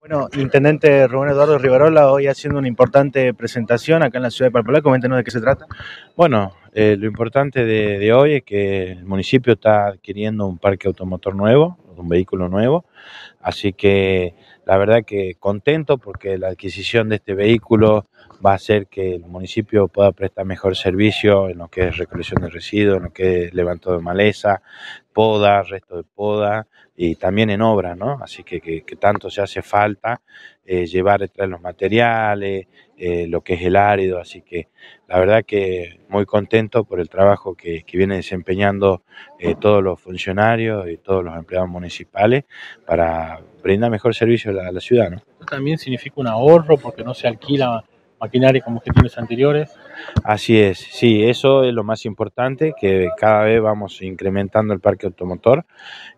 Bueno, Intendente Rubén Eduardo Rivarola, hoy haciendo una importante presentación acá en la ciudad de Palpalá, coméntenos de qué se trata. Bueno, eh, lo importante de, de, hoy es que el municipio está adquiriendo un parque automotor nuevo, un vehículo nuevo, así que la verdad que contento porque la adquisición de este vehículo va a hacer que el municipio pueda prestar mejor servicio en lo que es recolección de residuos, en lo que es levanto de maleza, poda, resto de poda y también en obra, ¿no? Así que, que, tanto se hace falta eh, llevar traer los materiales, eh, lo que es el árido, así que la verdad que muy contento por el trabajo que, que vienen desempeñando eh, todos los funcionarios y todos los empleados municipales para brindar mejor servicio a la, a la ciudad, ¿no? También significa un ahorro porque no se alquila maquinaria como gestiones anteriores. Así es, sí, eso es lo más importante, que cada vez vamos incrementando el parque automotor.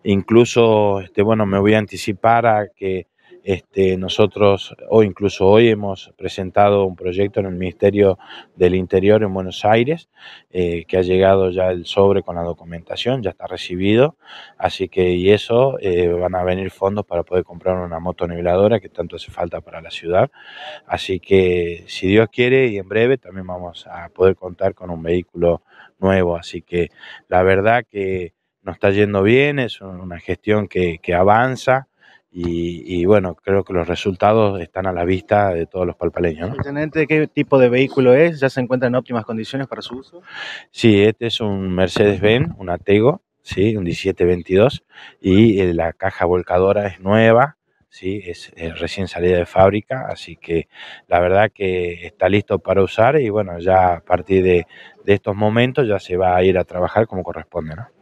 Incluso, este, bueno, me voy a anticipar a que este, nosotros, o incluso hoy, hemos presentado un proyecto en el Ministerio del Interior en Buenos Aires, eh, que ha llegado ya el sobre con la documentación, ya está recibido, así que y eso eh, van a venir fondos para poder comprar una moto niveladora que tanto hace falta para la ciudad. Así que si Dios quiere y en breve también vamos a poder contar con un vehículo nuevo, así que la verdad que nos está yendo bien, es una gestión que, que avanza y, y, bueno, creo que los resultados están a la vista de todos los palpaleños. ¿no? Intendente, ¿qué tipo de vehículo es? ¿Ya se encuentra en óptimas condiciones para su uso? Sí, este es un Mercedes-Benz, un Atego, ¿sí? un 1722, y eh, la caja volcadora es nueva, ¿sí? es, es, recién salida de fábrica, así que la verdad que está listo para usar y bueno, ya a partir de, de estos momentos ya se va a ir a trabajar como corresponde. ¿no?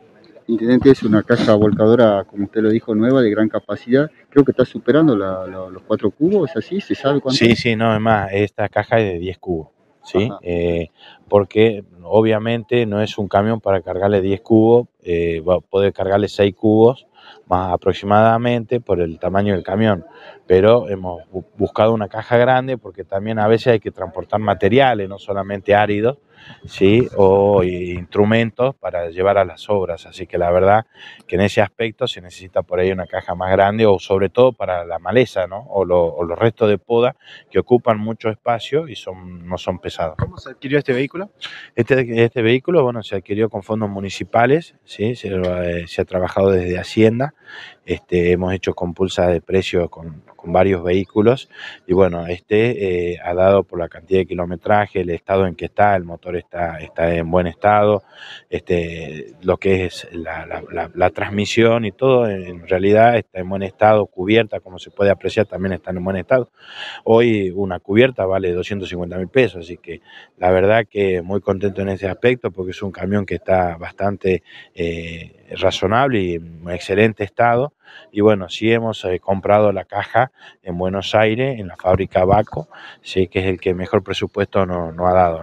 Intendente, es una caja volcadora, como usted lo dijo, nueva, de gran capacidad. Creo que está superando la, la, los cuatro cubos, ¿es así? ¿Se sabe cuánto? Sí, sí, no, es más, esta caja es de 10 cubos, ¿sí? Eh, porque obviamente no es un camión para cargarle 10 cubos, eh, va a poder cargarle 6 cubos más aproximadamente por el tamaño del camión, pero hemos buscado una caja grande porque también a veces hay que transportar materiales, no solamente áridos, ¿sí? o instrumentos para llevar a las obras. Así que la verdad que en ese aspecto se necesita por ahí una caja más grande o sobre todo para la maleza ¿no? o, lo, o los restos de poda que ocupan mucho espacio y son, no son pesados. ¿Cómo se adquirió este vehículo? Este, este vehículo bueno, se adquirió con fondos municipales, ¿sí? se, eh, se ha trabajado desde Hacienda, este, hemos hecho compulsa de precios con, varios vehículos. Y bueno, este eh, ha dado por la cantidad de kilometraje, el estado en que está, el motor está, está en buen estado, este, lo que es la transmisión y todo en realidad está en buen estado, cubierta como se puede apreciar también está en buen estado. Hoy una cubierta vale 250 mil pesos, así que la verdad que muy contento en ese aspecto porque es un camión que está bastante eh, razonable y en excelente estado. Y bueno, sí hemos eh, comprado la caja en Buenos Aires, en la fábrica Baco, sí que es el que mejor presupuesto nos no ha dado.